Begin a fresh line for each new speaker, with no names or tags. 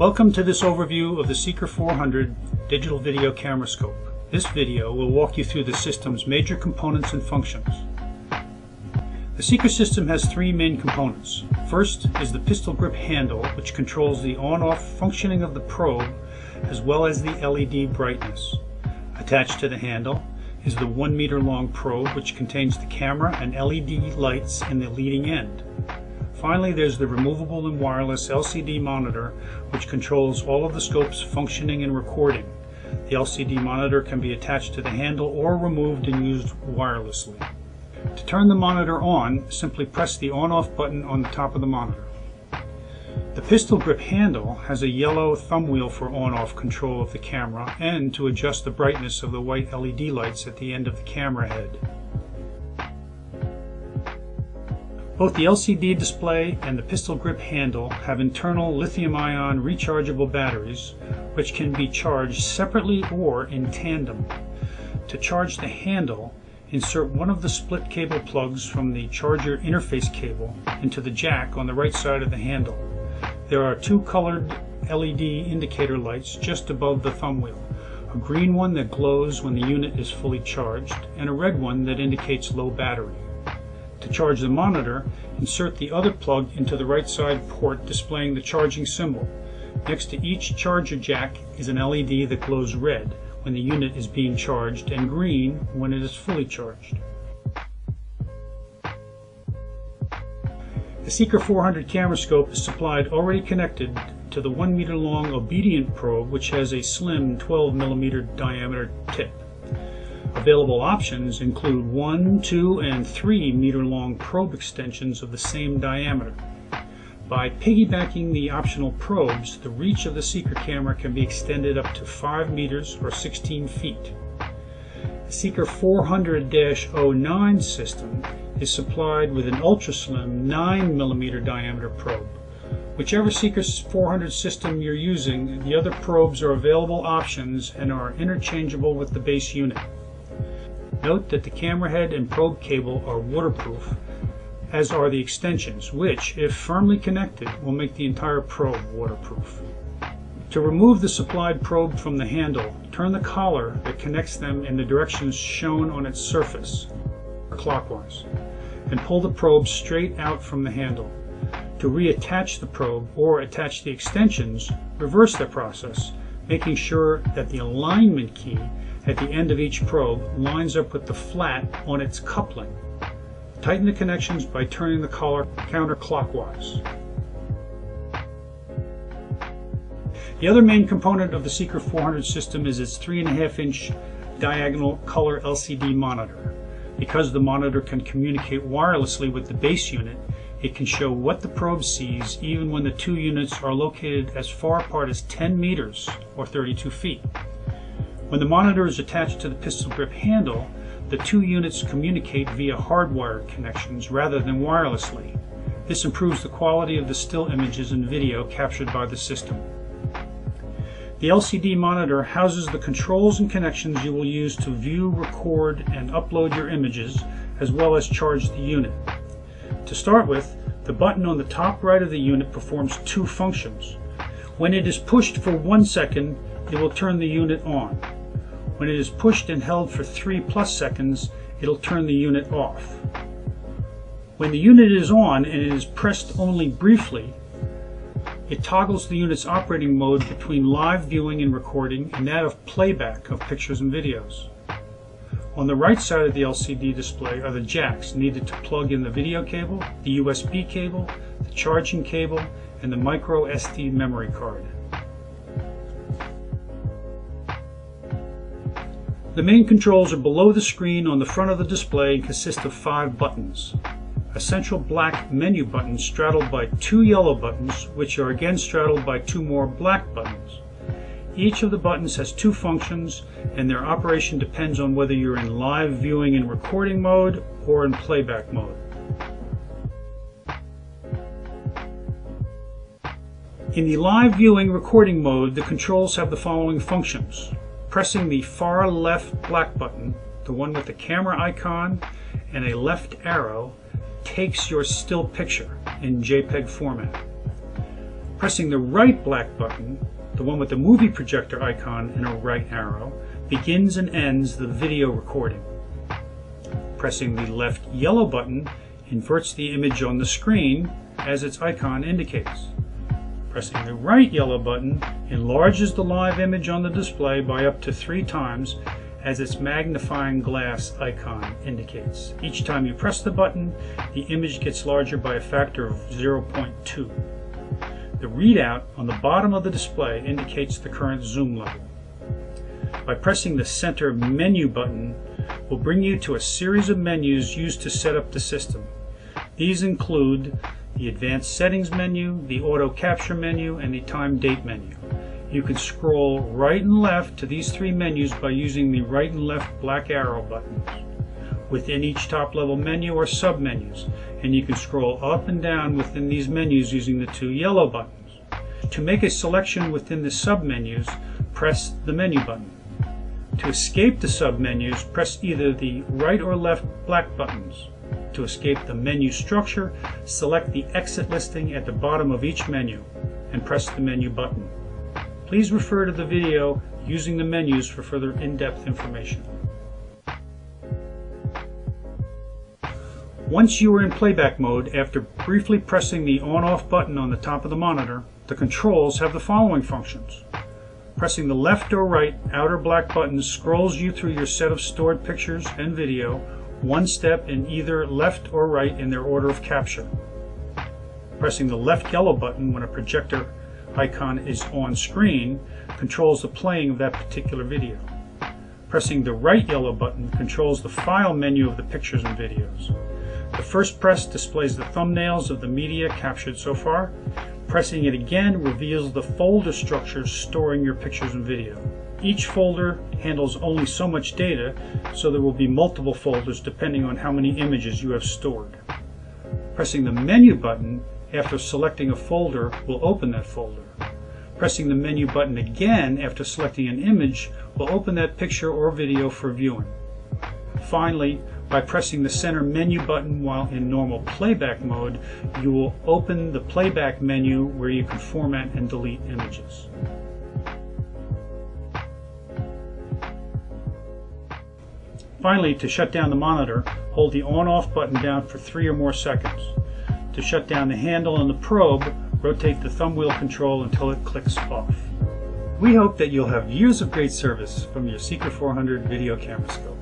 Welcome to this overview of the Seeker 400 digital video camera scope. This video will walk you through the system's major components and functions. The Seeker system has three main components. First is the pistol grip handle, which controls the on-off functioning of the probe as well as the LED brightness. Attached to the handle is the one meter long probe which contains the camera and LED lights in the leading end. Finally, there's the removable and wireless LCD monitor, which controls all of the scope's functioning and recording. The LCD monitor can be attached to the handle or removed and used wirelessly. To turn the monitor on, simply press the on-off button on the top of the monitor. The pistol grip handle has a yellow thumb wheel for on-off control of the camera and to adjust the brightness of the white LED lights at the end of the camera head. Both the LCD display and the pistol grip handle have internal lithium-ion rechargeable batteries which can be charged separately or in tandem. To charge the handle, insert one of the split cable plugs from the charger interface cable into the jack on the right side of the handle. There are two colored LED indicator lights just above the thumb wheel. A green one that glows when the unit is fully charged and a red one that indicates low battery. To charge the monitor, insert the other plug into the right side port displaying the charging symbol. Next to each charger jack is an LED that glows red when the unit is being charged and green when it is fully charged. The Seeker 400 camera scope is supplied already connected to the 1 meter long Obedient probe which has a slim 12 millimeter diameter tip. Available options include 1, 2, and 3 meter long probe extensions of the same diameter. By piggybacking the optional probes, the reach of the Seeker camera can be extended up to 5 meters or 16 feet. The Seeker 400-09 system is supplied with an ultra-slim 9 millimeter diameter probe. Whichever Seeker 400 system you're using, the other probes are available options and are interchangeable with the base unit. Note that the camera head and probe cable are waterproof, as are the extensions, which, if firmly connected, will make the entire probe waterproof. To remove the supplied probe from the handle, turn the collar that connects them in the directions shown on its surface, clockwise, and pull the probe straight out from the handle. To reattach the probe or attach the extensions, reverse the process, making sure that the alignment key at the end of each probe lines up with the flat on its coupling. Tighten the connections by turning the collar counterclockwise. The other main component of the Seeker 400 system is its 3.5 inch diagonal color LCD monitor. Because the monitor can communicate wirelessly with the base unit, it can show what the probe sees even when the two units are located as far apart as 10 meters or 32 feet. When the monitor is attached to the pistol grip handle, the two units communicate via hardwired connections rather than wirelessly. This improves the quality of the still images and video captured by the system. The LCD monitor houses the controls and connections you will use to view, record, and upload your images, as well as charge the unit. To start with, the button on the top right of the unit performs two functions. When it is pushed for one second, it will turn the unit on. When it is pushed and held for 3 plus seconds, it'll turn the unit off. When the unit is on and it is pressed only briefly, it toggles the unit's operating mode between live viewing and recording and that of playback of pictures and videos. On the right side of the LCD display are the jacks needed to plug in the video cable, the USB cable, the charging cable, and the micro SD memory card. The main controls are below the screen on the front of the display and consist of five buttons. A central black menu button straddled by two yellow buttons, which are again straddled by two more black buttons. Each of the buttons has two functions, and their operation depends on whether you're in live viewing and recording mode or in playback mode. In the live viewing recording mode, the controls have the following functions. Pressing the far left black button, the one with the camera icon and a left arrow, takes your still picture in JPEG format. Pressing the right black button, the one with the movie projector icon and a right arrow, begins and ends the video recording. Pressing the left yellow button inverts the image on the screen as its icon indicates. Pressing the right yellow button enlarges the live image on the display by up to three times as its magnifying glass icon indicates. Each time you press the button, the image gets larger by a factor of 0.2. The readout on the bottom of the display indicates the current zoom level. By pressing the center menu button will bring you to a series of menus used to set up the system. These include the Advanced Settings menu, the Auto Capture menu, and the Time Date menu. You can scroll right and left to these three menus by using the right and left black arrow buttons. Within each top level menu are sub-menus, and you can scroll up and down within these menus using the two yellow buttons. To make a selection within the sub-menus, press the menu button. To escape the sub-menus, press either the right or left black buttons. To escape the menu structure, select the exit listing at the bottom of each menu and press the menu button. Please refer to the video using the menus for further in-depth information. Once you are in playback mode, after briefly pressing the on-off button on the top of the monitor, the controls have the following functions. Pressing the left or right outer black button scrolls you through your set of stored pictures and video, one step in either left or right in their order of capture. Pressing the left yellow button when a projector icon is on screen controls the playing of that particular video. Pressing the right yellow button controls the file menu of the pictures and videos. The first press displays the thumbnails of the media captured so far. Pressing it again reveals the folder structure storing your pictures and video. Each folder handles only so much data, so there will be multiple folders depending on how many images you have stored. Pressing the menu button after selecting a folder will open that folder. Pressing the menu button again after selecting an image will open that picture or video for viewing. Finally, by pressing the center menu button while in normal playback mode, you will open the playback menu where you can format and delete images. Finally, to shut down the monitor, hold the on-off button down for three or more seconds. To shut down the handle and the probe, rotate the thumb wheel control until it clicks off. We hope that you'll have years of great service from your Seeker 400 video camera scope.